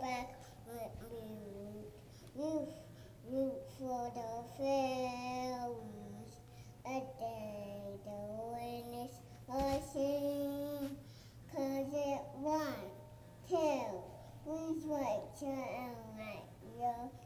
back with me. Root, root for the Phillies. A day the winners are singing. Cause it one, two, who's right, and right.